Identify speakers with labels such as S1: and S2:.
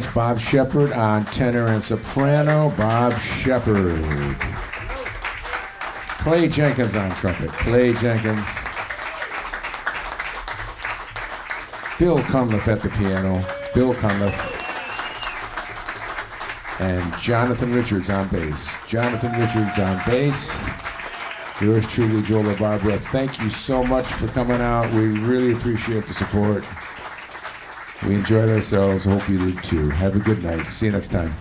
S1: much. Bob Sheppard on tenor and soprano. Bob Sheppard. Clay Jenkins on trumpet. Clay Jenkins. Bill Cunliffe at the piano. Bill Cunliffe. And Jonathan Richards on bass. Jonathan Richards on bass. Yours truly, Joe La Barbera. Thank you so much for coming out. We really appreciate the support. We enjoyed ourselves. Hope you did too. Have a good night. See you next time.